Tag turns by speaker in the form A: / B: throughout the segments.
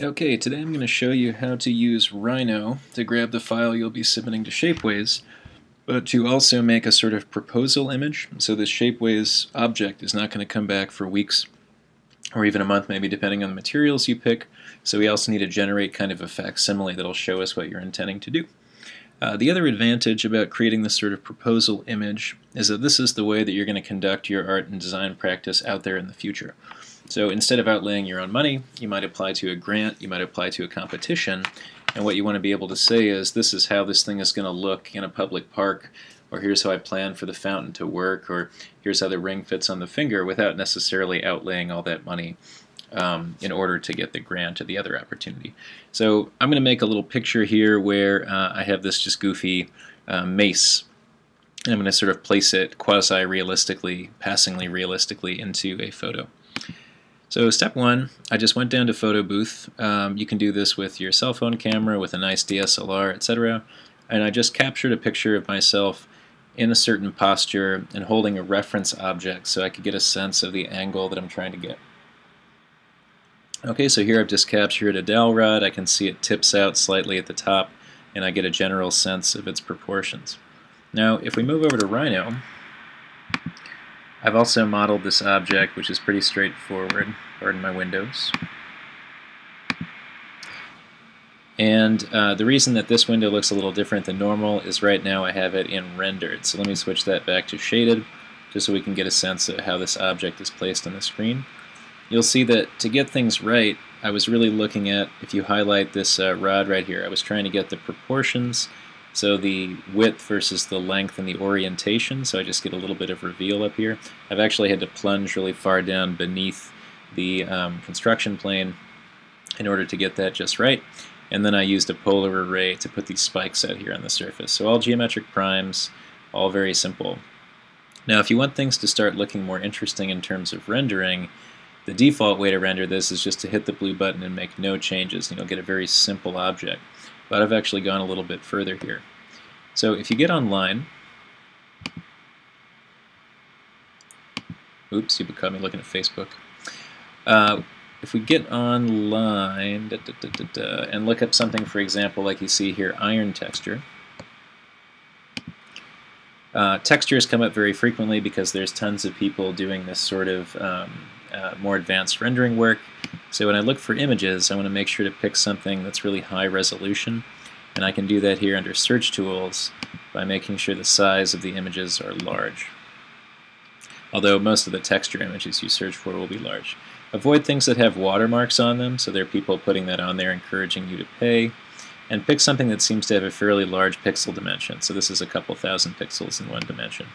A: Okay, today I'm going to show you how to use Rhino to grab the file you'll be submitting to Shapeways, but to also make a sort of proposal image. So this Shapeways object is not going to come back for weeks or even a month maybe depending on the materials you pick. So we also need to generate kind of a facsimile that'll show us what you're intending to do. Uh, the other advantage about creating this sort of proposal image is that this is the way that you're going to conduct your art and design practice out there in the future. So instead of outlaying your own money, you might apply to a grant, you might apply to a competition, and what you want to be able to say is this is how this thing is going to look in a public park, or here's how I plan for the fountain to work, or here's how the ring fits on the finger without necessarily outlaying all that money um, in order to get the grant or the other opportunity. So I'm going to make a little picture here where uh, I have this just goofy uh, mace and I'm going to sort of place it quasi-realistically, passingly realistically into a photo. So step one, I just went down to photo booth. Um, you can do this with your cell phone camera, with a nice DSLR, etc. And I just captured a picture of myself in a certain posture and holding a reference object so I could get a sense of the angle that I'm trying to get. Okay, so here I've just captured a dowel rod. I can see it tips out slightly at the top and I get a general sense of its proportions. Now, if we move over to Rhino, I've also modeled this object, which is pretty straightforward. Pardon my windows. And uh, the reason that this window looks a little different than normal is right now I have it in rendered. So let me switch that back to shaded, just so we can get a sense of how this object is placed on the screen. You'll see that to get things right, I was really looking at, if you highlight this uh, rod right here, I was trying to get the proportions so the width versus the length and the orientation, so I just get a little bit of reveal up here. I've actually had to plunge really far down beneath the um, construction plane in order to get that just right. And then I used a polar array to put these spikes out here on the surface. So all geometric primes, all very simple. Now if you want things to start looking more interesting in terms of rendering, the default way to render this is just to hit the blue button and make no changes, and you'll get a very simple object but I've actually gone a little bit further here. So if you get online, oops, you caught me looking at Facebook. Uh, if we get online da, da, da, and look up something, for example, like you see here, iron texture, uh, textures come up very frequently because there's tons of people doing this sort of um, uh, more advanced rendering work. So when I look for images, I want to make sure to pick something that's really high resolution. And I can do that here under Search Tools by making sure the size of the images are large. Although most of the texture images you search for will be large. Avoid things that have watermarks on them, so there are people putting that on there encouraging you to pay. And pick something that seems to have a fairly large pixel dimension. So this is a couple thousand pixels in one dimension.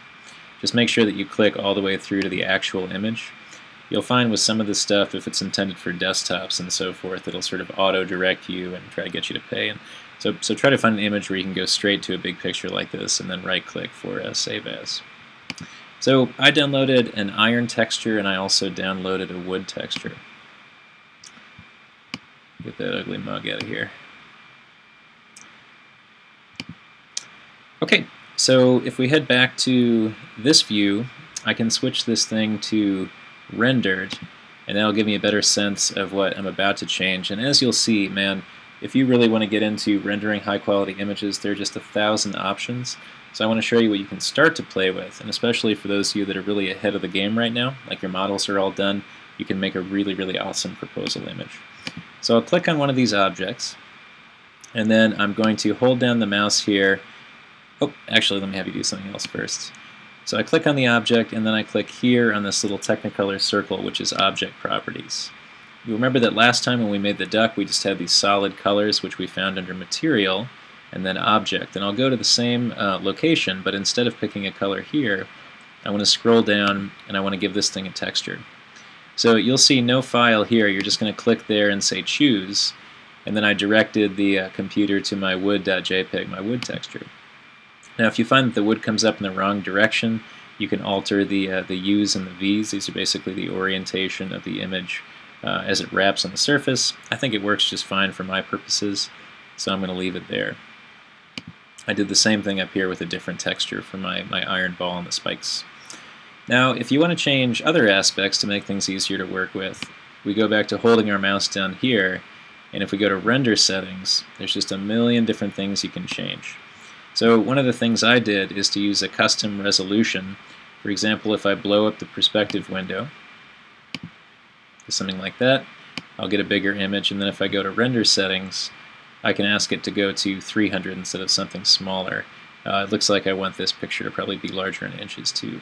A: Just make sure that you click all the way through to the actual image You'll find with some of this stuff, if it's intended for desktops and so forth, it'll sort of auto-direct you and try to get you to pay. And so, so try to find an image where you can go straight to a big picture like this and then right-click for uh, Save As. So I downloaded an iron texture and I also downloaded a wood texture. Get that ugly mug out of here. Okay, so if we head back to this view, I can switch this thing to rendered, and that'll give me a better sense of what I'm about to change. And as you'll see, man, if you really want to get into rendering high quality images, there are just a thousand options. So I want to show you what you can start to play with, and especially for those of you that are really ahead of the game right now, like your models are all done, you can make a really, really awesome proposal image. So I'll click on one of these objects, and then I'm going to hold down the mouse here. Oh, actually, let me have you do something else first. So I click on the object and then I click here on this little Technicolor circle which is object properties. You remember that last time when we made the duck we just had these solid colors which we found under material and then object. And I'll go to the same uh, location but instead of picking a color here I want to scroll down and I want to give this thing a texture. So you'll see no file here. You're just going to click there and say choose and then I directed the uh, computer to my wood.jpg, my wood texture. Now if you find that the wood comes up in the wrong direction, you can alter the, uh, the U's and the V's. These are basically the orientation of the image uh, as it wraps on the surface. I think it works just fine for my purposes, so I'm going to leave it there. I did the same thing up here with a different texture for my, my iron ball and the spikes. Now, if you want to change other aspects to make things easier to work with, we go back to holding our mouse down here, And if we go to render settings, there's just a million different things you can change. So one of the things I did is to use a custom resolution. For example, if I blow up the perspective window, something like that, I'll get a bigger image. And then if I go to render settings, I can ask it to go to 300 instead of something smaller. Uh, it looks like I want this picture to probably be larger in inches too.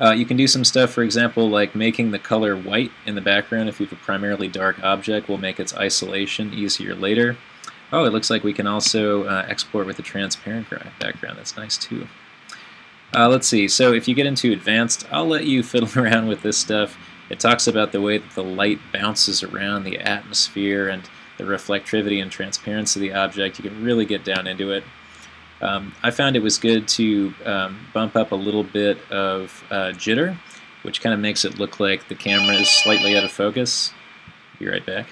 A: Uh, you can do some stuff, for example, like making the color white in the background if you have a primarily dark object will make its isolation easier later. Oh, it looks like we can also uh, export with a transparent background. That's nice too. Uh, let's see, so if you get into advanced, I'll let you fiddle around with this stuff. It talks about the way that the light bounces around the atmosphere and the reflectivity and transparency of the object. You can really get down into it. Um, I found it was good to um, bump up a little bit of uh, jitter, which kind of makes it look like the camera is slightly out of focus. Be right back.